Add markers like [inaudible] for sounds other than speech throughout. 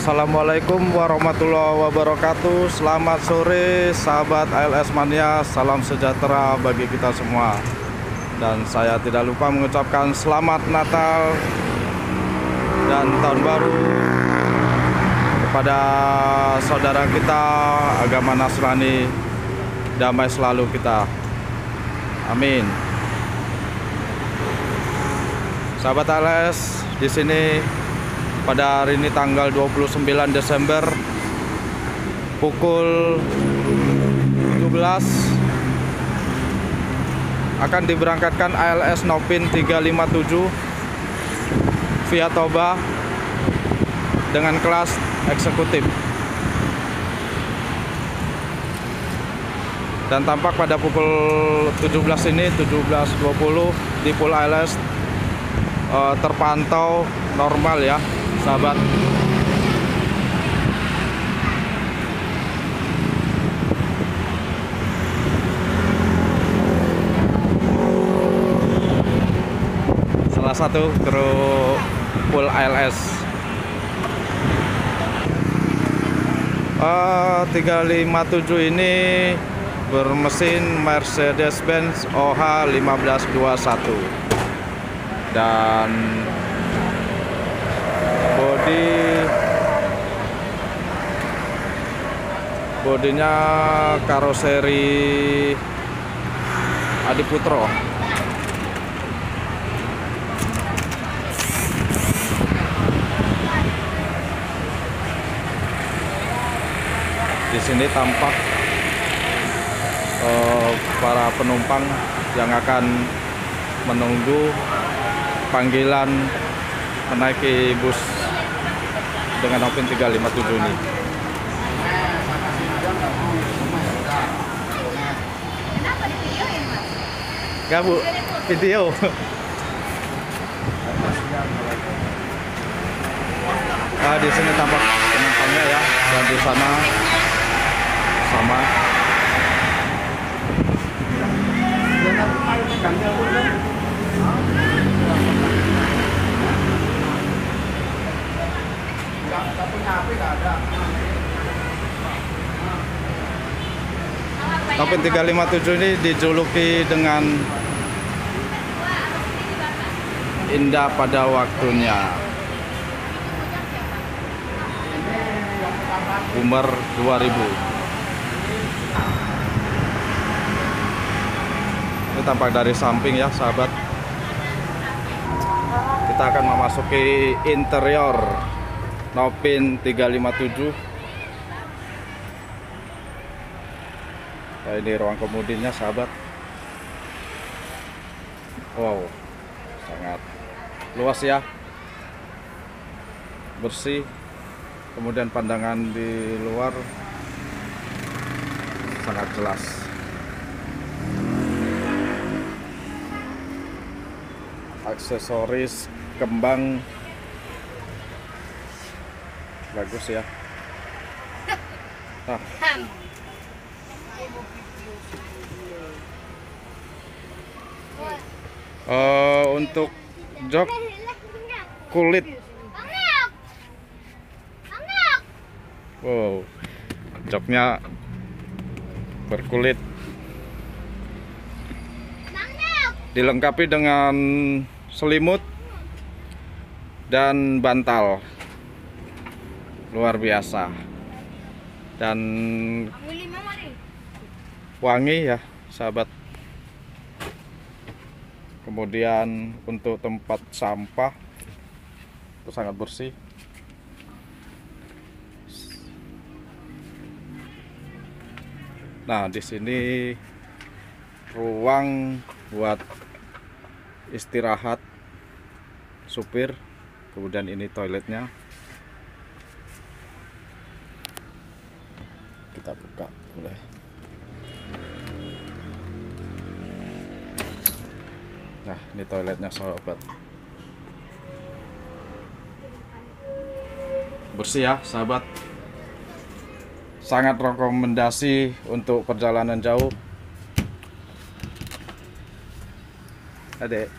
Assalamualaikum warahmatullahi wabarakatuh. Selamat sore sahabat ALS Mania. Salam sejahtera bagi kita semua. Dan saya tidak lupa mengucapkan selamat Natal Dan tahun baru Kepada saudara kita agama Nasrani Damai selalu kita. Amin. Sahabat ALS di sini pada hari ini tanggal 29 Desember pukul 17 akan diberangkatkan ALS Nopin 357 via Toba dengan kelas eksekutif. Dan tampak pada pukul 17 ini 17.20 di pool ALS uh, terpantau normal ya sahabat. Salah satu kru full ALS uh, 357 ini bermesin Mercedes-Benz OH 1521 dan body bodinya karoseri Adiputro. Di sini tampak uh, para penumpang yang akan menunggu panggilan menaiki bus dengan Opin 357 ini. Kenapa divideoin, Mas? Enggak, Bu. Video. Nah, [laughs] di sini tampak penumpangnya ya. Dan di sana sama. Topin 357 ini dijuluki dengan indah pada waktunya. Umar 2000. Ini tampak dari samping ya, sahabat. Kita akan memasuki interior Nopin 357. Nah, ini ruang kemudinya sahabat. Wow, sangat luas ya. Bersih. Kemudian pandangan di luar sangat jelas. Aksesoris kembang bagus ya. Ah, Eh, untuk jok kulit. Wow joknya berkulit. Dilengkapi dengan selimut dan bantal. Luar biasa. Dan wangi ya sahabat kemudian untuk tempat sampah itu sangat bersih. Nah di sini ruang buat istirahat supir kemudian ini toiletnya ini toiletnya sahabat. Bersih ya, sahabat. Sangat rekomendasi untuk perjalanan jauh. Adek.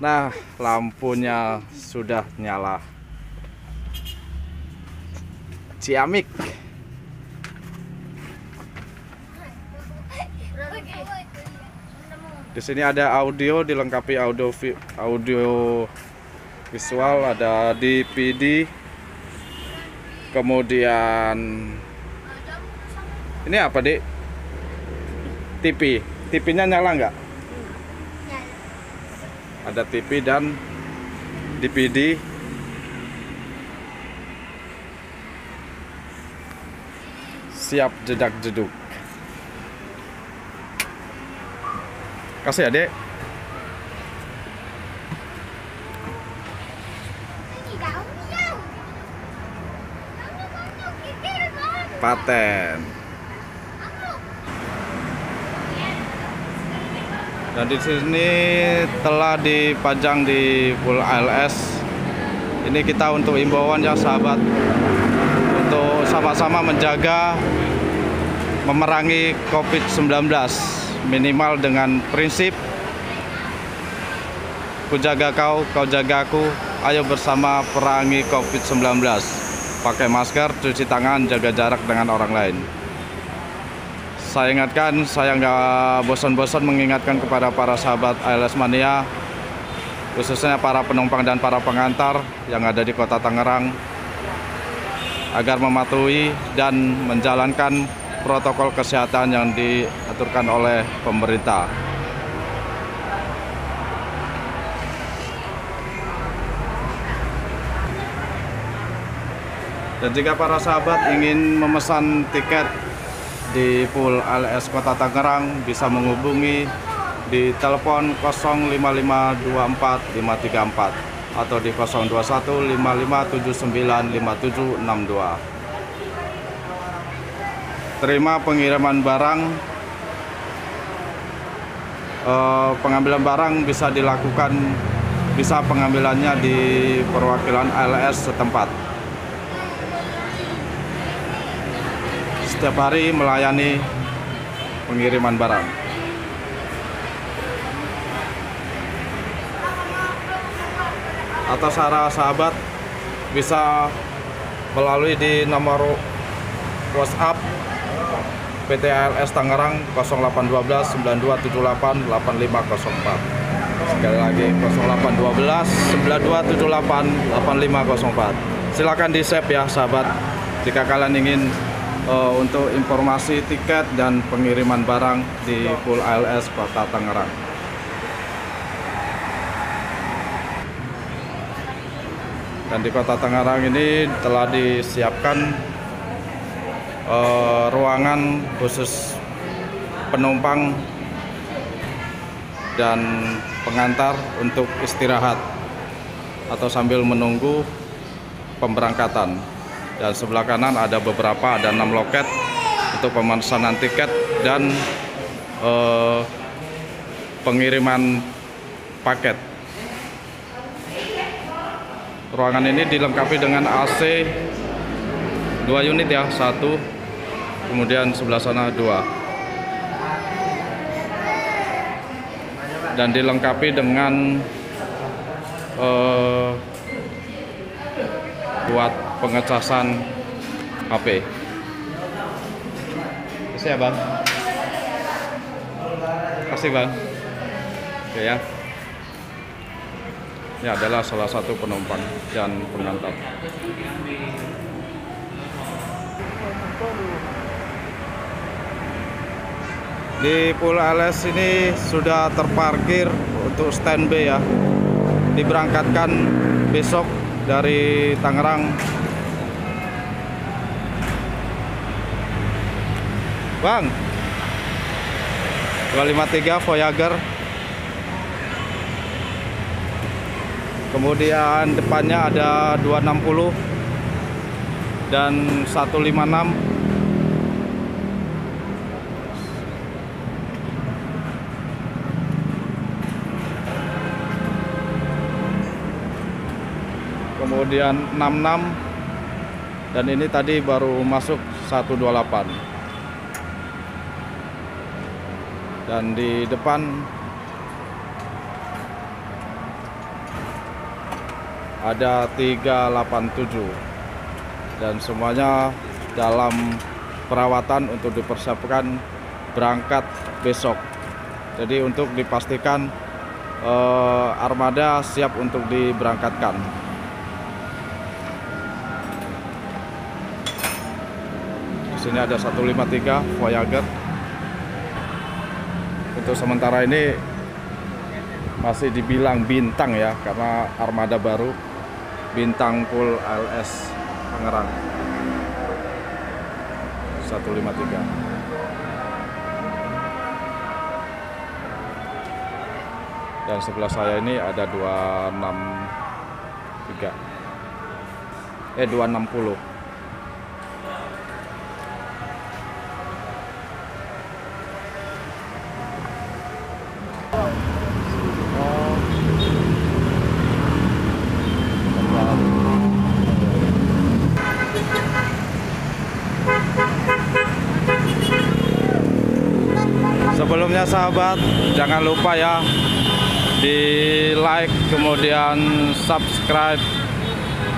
Nah, lampunya sudah nyala. Ciamik. Di sini ada audio dilengkapi audio audio visual, ada DVD. Kemudian ini apa, Dik? TV. TV-nya nyala nggak? Ada TV dan DVD. Siap jedak Kasih ya, Dek. Paten. Dan di sini telah dipajang di full ALS. Ini kita untuk imbauan ya sahabat untuk sama-sama menjaga memerangi COVID-19 minimal dengan prinsip ku jaga kau, kau jaga aku. Ayo bersama perangi COVID-19. Pakai masker, cuci tangan, jaga jarak dengan orang lain. Saya ingatkan, saya nggak bosan-bosan mengingatkan kepada para sahabat ALS Mania, khususnya para penumpang dan para pengantar yang ada di kota Tangerang, agar mematuhi dan menjalankan protokol kesehatan yang diaturkan oleh pemerintah. Dan jika para sahabat ingin memesan tiket di Pool ALS Kota Tangerang bisa menghubungi di telepon 055245334 atau di 02155795762. Terima pengiriman barang eh, pengambilan barang bisa dilakukan bisa pengambilannya di perwakilan ALS setempat. Setiap hari melayani pengiriman barang. Atau para sahabat bisa melalui di nomor WhatsApp PT ALS Tangerang 0812 9278 8504. Sekali lagi 0812 9278 8504. Silakan di save ya sahabat jika kalian ingin eh, untuk informasi tiket dan pengiriman barang di Pool ALS Kota Tangerang. Dan di Kota Tangerang ini telah disiapkan eh, ruangan khusus penumpang dan pengantar untuk istirahat atau sambil menunggu pemberangkatan. Dan sebelah kanan ada beberapa, ada enam loket untuk pemesanan tiket dan eh, pengiriman paket. Ruangan ini dilengkapi dengan AC dua unit ya, satu, kemudian sebelah sana dua. Dan dilengkapi dengan eh, buat pengecasan HP. Kasih ya bang. Kasih bang. Oke ya. Ini adalah salah satu penumpang dan pengantar. Di Pulau Ales ini sudah terparkir untuk standby ya. Diberangkatkan besok dari Tangerang. Bang. 253 Voyager. Kemudian depannya ada 260 dan 156 kemudian 66 dan ini tadi baru masuk 128 dan di depan ada 387 dan semuanya dalam perawatan untuk dipersiapkan berangkat besok. Jadi untuk dipastikan eh, armada siap untuk diberangkatkan. Sini ada 153 Voyager. Untuk sementara ini masih dibilang bintang ya karena armada baru bintang pool ALS Tangerang. 153 dan sebelah saya ini ada 263 eh 260 Sebelumnya sahabat, jangan lupa ya di like, kemudian subscribe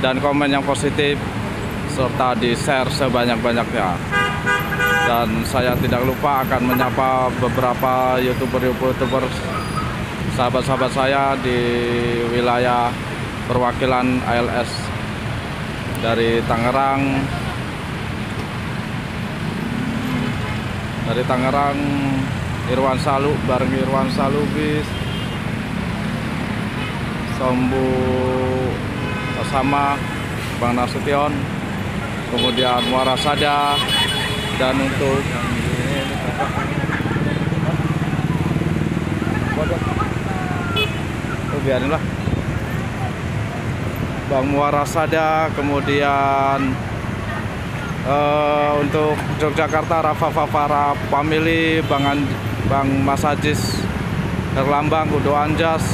dan komen yang positif serta di share sebanyak-banyaknya. Dan saya tidak lupa akan menyapa beberapa youtuber-youtuber sahabat-sahabat saya di wilayah perwakilan ALS dari Tangerang, dari Tangerang Irwan Salu bareng Irwan Salubis Sombu sama Bang Nasution. Kemudian Muara Sada. Dan untuk oh, biarin lah. Bang Muara Sada kemudian eh, untuk Yogyakarta Rafa Fafara Family Bang An- Bang Mas Ajis Erlambang Kudo Anjas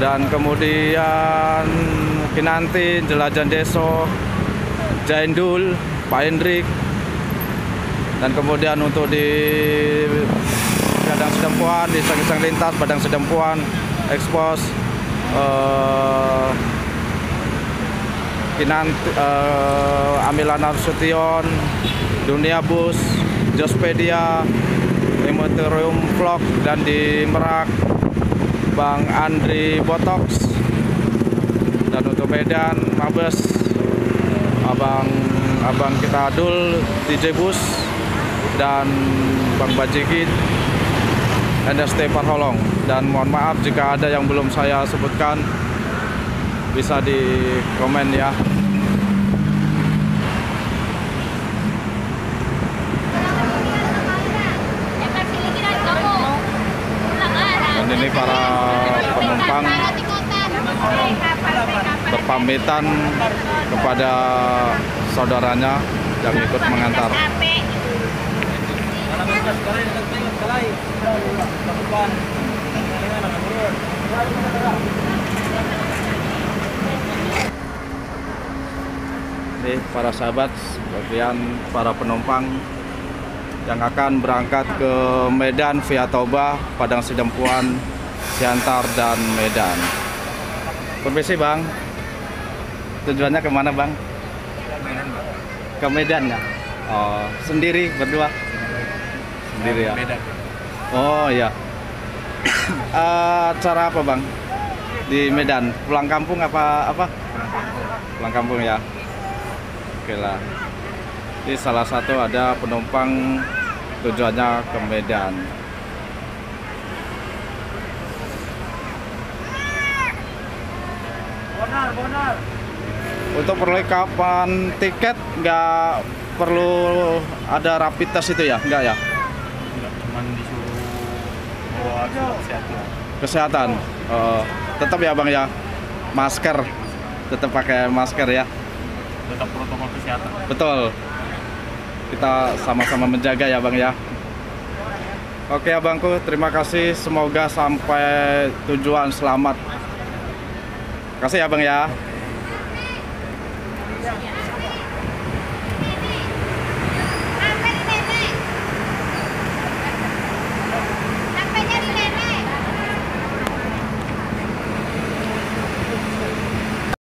dan kemudian Kinanti Jelajan Deso Jaindul Pak Hendrik dan kemudian untuk di Padang Sedempuan di Sang Lintas Padang Sedempuan Expos eh, Kinanti eh, Amilana Sution Dunia Bus Jospedia Emotorium Vlog dan di Merak Bang Andri Botox dan untuk Medan Mabes Abang Abang kita Adul DJ Bus dan Bang Bajikit NST Parholong dan mohon maaf jika ada yang belum saya sebutkan bisa di komen ya dan ini para penumpang berpamitan kepada saudaranya yang ikut mengantar ini para sahabat bagian para penumpang yang akan berangkat ke Medan via Toba, Padang Sidempuan, Siantar dan Medan. Permisi bang, tujuannya ke mana bang? Ke Medan ya? Oh, sendiri berdua? Sendiri ya? Oh iya. [coughs] Eh, Acara apa bang? Di Medan, pulang kampung apa apa? Pulang kampung ya. Oke lah. Ini salah satu ada penumpang tujuannya ke Medan. Bonar, bonar. Untuk perlengkapan tiket nggak perlu ada rapid test itu ya? Nggak ya? Disuruh bawa kesehatan. Kesehatan. Oh, tetap ya bang ya. Masker. Tetap pakai masker ya. Tetap protokol kesehatan. Betul. Kita sama-sama menjaga ya bang ya. Oke abangku, terima kasih. Semoga sampai tujuan selamat. Kasih ya bang ya. Yeah.